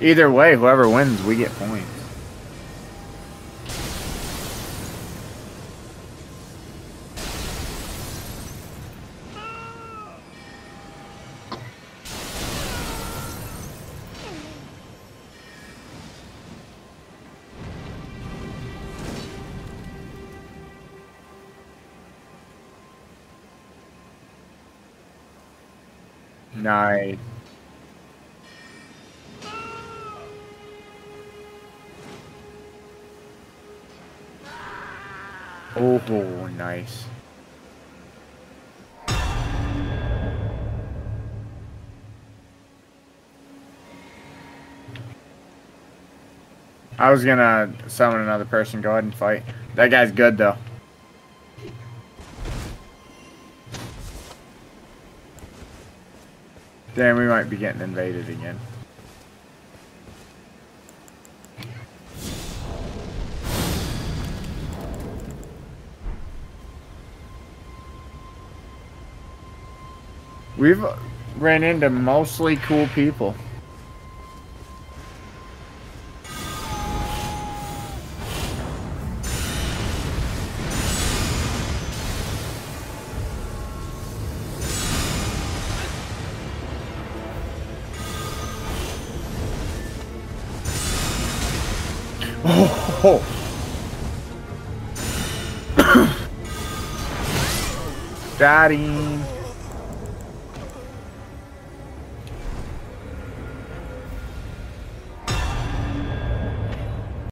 Either way, whoever wins, we get points. Nice. Oh, nice. I was gonna summon another person. Go ahead and fight. That guy's good though. Damn, we might be getting invaded again. We've ran into mostly cool people. Oh.